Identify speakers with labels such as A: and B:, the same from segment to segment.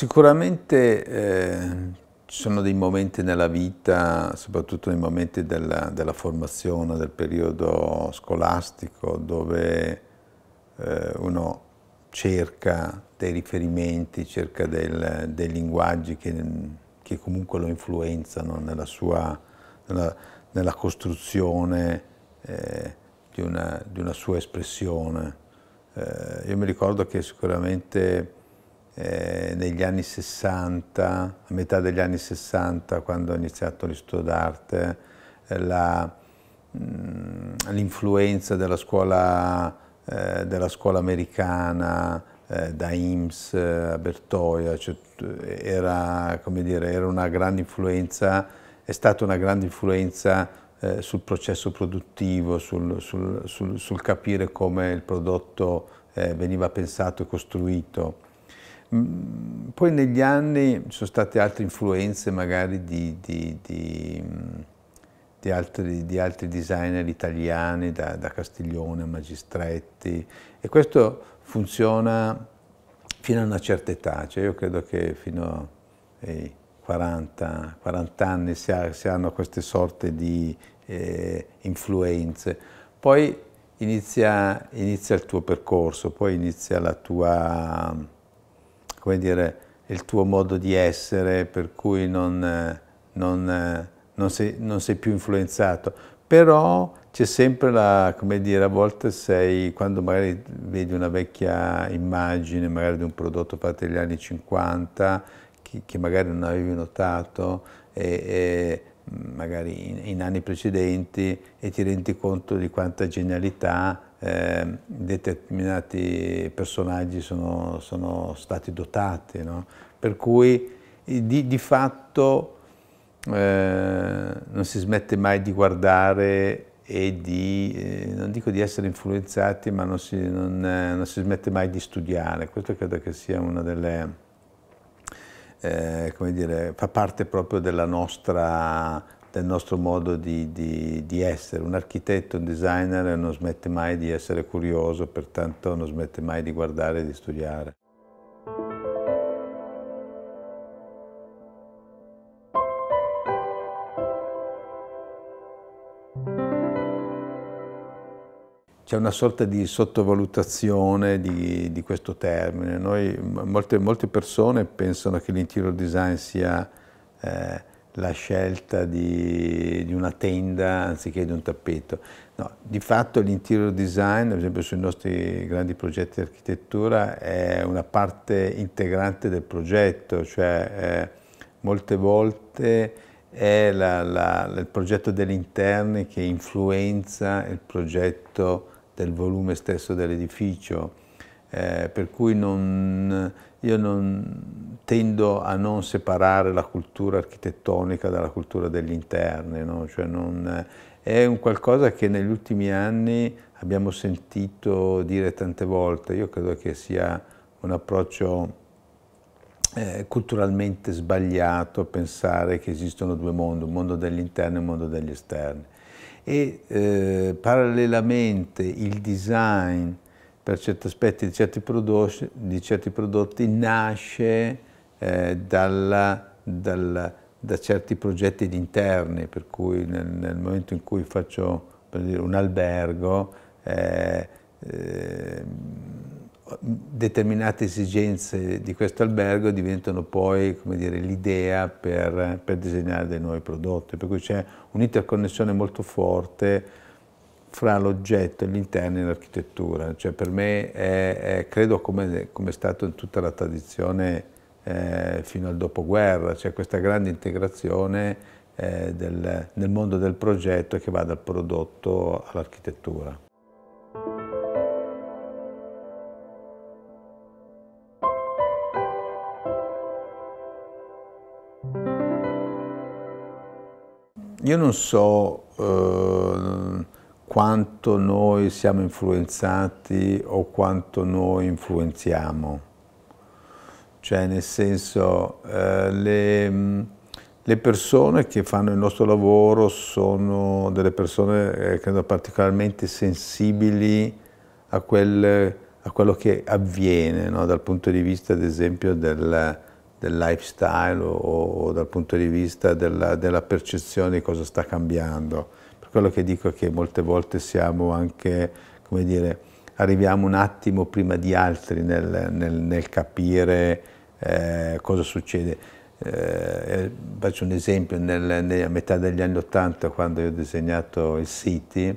A: Sicuramente eh, ci sono dei momenti nella vita, soprattutto nei momenti della, della formazione, del periodo scolastico, dove eh, uno cerca dei riferimenti, cerca del, dei linguaggi che, che, comunque lo influenzano nella, sua, nella, nella costruzione eh, di, una, di, una, sua espressione. Eh, io mi ricordo che sicuramente eh, negli anni 60, a metà degli anni 60, quando ho iniziato studi d'arte, eh, l'influenza della eh, della scuola americana, eh, da IMSS a Bertoia, cioè, era, dire, era, una grande influenza, è stata una grande influenza eh, sul processo produttivo, sul, sul, sul, sul, capire come il prodotto eh, veniva pensato e costruito. Mm, poi negli anni ci sono state altre influenze magari di, di, di, di altri, altri, designer italiani, da, da, Castiglione a Magistretti, e questo funziona fino a una certa età, cioè io credo che fino ai 40, 40 anni si, ha, si, hanno queste sorte di eh, influenze, poi inizia, inizia il tuo percorso, poi inizia la tua come dire, il tuo modo di essere per cui non, non, non, sei, non sei, più influenzato. Però c'è sempre la, come dire, a volte sei, quando magari vedi una vecchia immagine, magari di un prodotto fatto negli anni 50, che, che magari non avevi notato, e, e magari in, in, anni precedenti, e ti rendi conto di quanta genialità eh, determinati personaggi sono, sono stati dotati, no? per cui di, di fatto eh, non si smette mai di guardare e di, eh, non dico di essere influenzati, ma non si, non, eh, non si, smette mai di studiare. Questo credo che sia una delle, eh, come dire, fa parte proprio della nostra del nostro modo di, di, di, essere. Un architetto, un designer non smette mai di essere curioso, pertanto non smette mai di guardare e di studiare. C'è una sorta di sottovalutazione di, di questo termine. Noi, molte, molte, persone pensano che l'interior design sia eh, la scelta di, di, una tenda anziché di un tappeto. No, di fatto l'interior design, ad esempio sui nostri grandi progetti di architettura, è una parte integrante del progetto, cioè eh, molte volte è la, la, il progetto degli interni che influenza il progetto del volume stesso dell'edificio, eh, per cui non, io non, tendo a non separare la cultura architettonica dalla cultura degli interni, no? cioè non, è un qualcosa che negli ultimi anni abbiamo sentito dire tante volte, io credo che sia un approccio eh, culturalmente sbagliato pensare che esistono due mondi, un mondo degli interni e un mondo degli esterni. E eh, parallelamente il design per certi aspetti di certi prodotti, di certi prodotti nasce eh, dalla, dalla, da certi progetti interni, per cui nel, nel momento in cui faccio dire, un albergo, eh, eh, determinate esigenze di questo albergo diventano poi l'idea per, per disegnare dei nuovi prodotti, per cui c'è un'interconnessione molto forte fra l'oggetto e l'interno e l'architettura. Cioè per me è, è credo come, come, è stato in tutta la tradizione eh, fino al dopoguerra, c'è questa grande integrazione eh, del, nel mondo del progetto che va dal prodotto all'architettura. Io non so eh, quanto noi siamo influenzati o quanto noi influenziamo. Cioè nel senso, eh, le, le, persone che fanno il nostro lavoro sono delle persone, eh, credo, particolarmente sensibili a, quel, a quello che avviene, no? dal punto di vista, ad esempio, del, del lifestyle o, o, dal punto di vista della, della, percezione di cosa sta cambiando. Quello che dico è che molte volte siamo anche, come dire, arriviamo un attimo prima di altri nel, nel, nel capire eh, cosa succede. Eh, faccio un esempio, nel, nella metà degli anni Ottanta, quando io ho disegnato il City,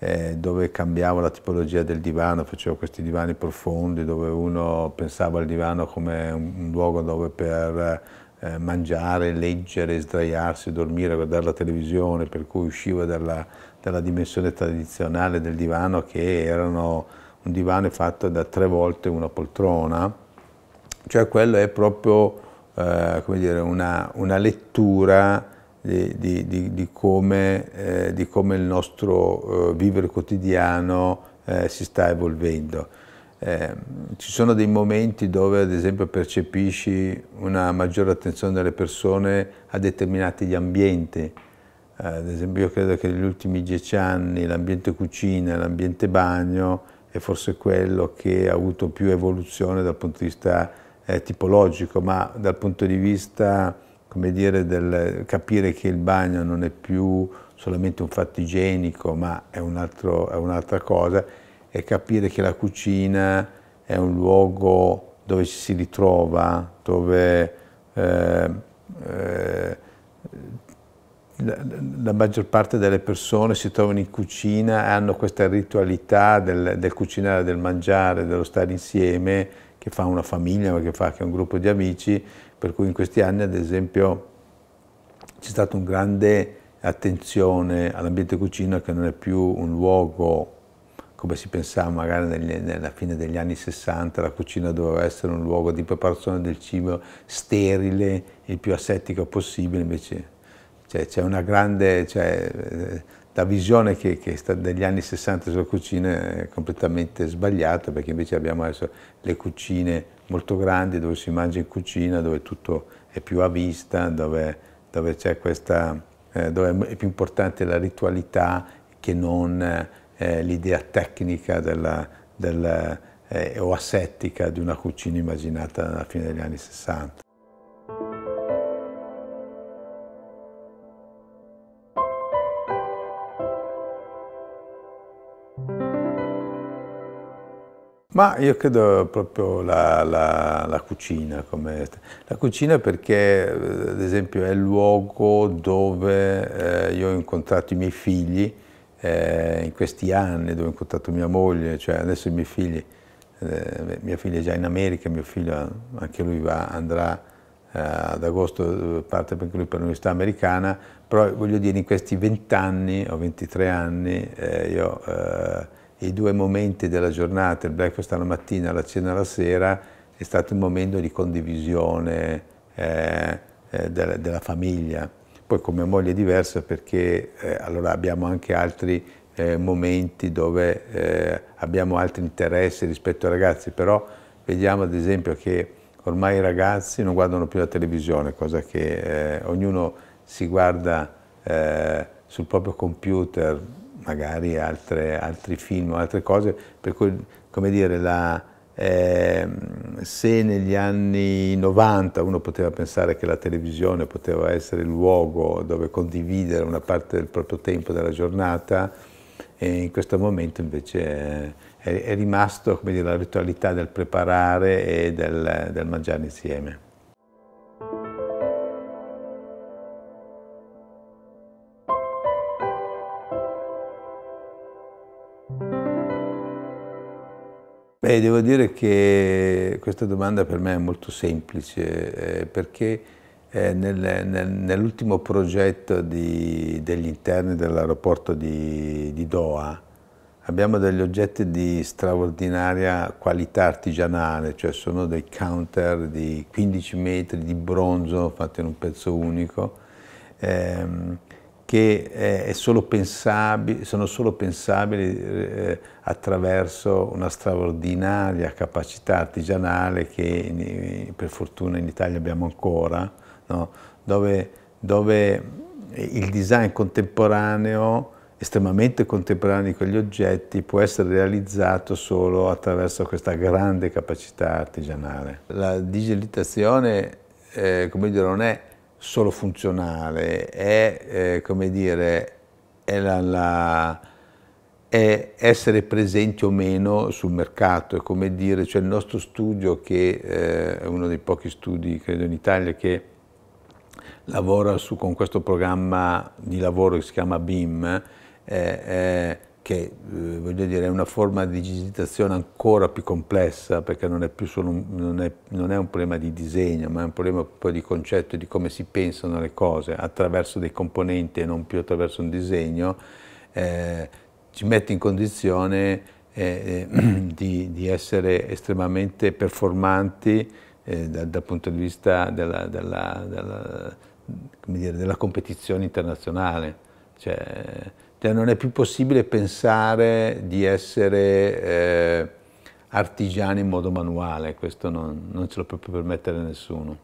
A: eh, dove cambiavo la tipologia del divano, facevo questi divani profondi dove uno pensava al divano come un, un luogo dove per eh, mangiare, leggere, sdraiarsi, dormire, guardare la televisione, per cui uscivo dalla, dalla dimensione tradizionale del divano che erano un divano fatto da tre volte una poltrona, cioè quello è proprio eh, dire, una, una lettura di, di, di, di come, eh, come, il nostro eh, vivere quotidiano eh, si sta evolvendo. Eh, ci sono dei momenti dove ad esempio percepisci una maggiore attenzione delle persone a determinati ambienti. Eh, ad esempio io credo che negli ultimi dieci anni l'ambiente cucina l'ambiente bagno è forse quello che ha avuto più evoluzione dal punto di vista eh, tipologico, ma dal punto di vista come dire, del capire che il bagno non è più solamente un fatto igienico, ma è un'altra un cosa, e capire che la cucina è un luogo dove ci si ritrova, dove eh, eh, la, la, maggior parte delle persone si trovano in cucina e hanno questa ritualità del, del cucinare, del mangiare, dello stare insieme, che fa una famiglia, che fa anche un gruppo di amici, per cui in questi anni ad esempio c'è stata una grande attenzione all'ambiente cucina che non è più un luogo come si pensava magari negli, nella fine degli anni 60, la cucina doveva essere un luogo di preparazione del cibo sterile, il più assettico possibile, invece c'è cioè, una grande, cioè, la visione che, che sta degli anni 60 sulla cucina è completamente sbagliata, perché invece abbiamo adesso le cucine molto grandi dove si mangia in cucina, dove tutto è più a vista, dove, dove, questa, eh, dove è più importante la ritualità che non eh, l'idea tecnica della, della, eh, o assettica di una cucina immaginata alla fine degli anni 60. Ma io credo proprio la, la, la cucina, come, la cucina perché ad esempio è il luogo dove eh, io ho incontrato i miei figli eh, in questi anni, dove ho incontrato mia moglie, cioè adesso i miei figli, eh, mia figlia è già in America, mio figlio anche lui va, andrà eh, ad agosto, parte anche lui per l'università americana, però voglio dire in questi 20 anni o 23 anni eh, io eh, i due momenti della giornata, il breakfast alla mattina, la cena alla sera, è stato un momento di condivisione eh, eh, della, della, famiglia. Poi con mia moglie è diversa perché eh, allora abbiamo anche altri eh, momenti dove eh, abbiamo altri interessi rispetto ai ragazzi, però vediamo ad esempio che ormai i ragazzi non guardano più la televisione, cosa che eh, ognuno si guarda sul proprio computer magari altre, altri film o altre cose, per cui, come dire, la, eh, se negli anni 90 uno poteva pensare che la televisione poteva essere il luogo dove condividere una parte del proprio tempo della giornata, in questo momento invece è, è rimasto dire, la ritualità del preparare e del, del mangiare insieme. Beh, devo dire che questa domanda per me è molto semplice, eh, perché eh, nel, nel, nell'ultimo progetto di, degli interni dell'aeroporto di, di, Doha abbiamo degli oggetti di straordinaria qualità artigianale, cioè sono dei counter di 15 metri di bronzo fatti in un pezzo unico, ehm, che solo sono solo pensabili eh, attraverso una straordinaria capacità artigianale che per fortuna in Italia abbiamo ancora, no? dove, dove il design contemporaneo estremamente contemporaneo di quegli oggetti può essere realizzato solo attraverso questa grande capacità artigianale. La digitalizzazione eh, come dire, non è solo funzionale, è, eh, come dire, è, la, la, è, essere presenti o meno sul mercato, è come dire, cioè il nostro studio che eh, è uno dei pochi studi, credo in Italia, che lavora su, con questo programma di lavoro che si chiama BIM, eh, che eh, dire, è una forma di digitazione ancora più complessa perché non è, più solo un, non, è, non è un problema di disegno ma è un problema proprio di concetto di come si pensano le cose attraverso dei componenti e non più attraverso un disegno eh, ci mette in condizione eh, di, di, essere estremamente performanti eh, dal, dal, punto di vista della, della, della, dire, della competizione internazionale. Cioè, cioè non è più possibile pensare di essere eh, artigiani in modo manuale, questo non, non ce lo può più permettere nessuno.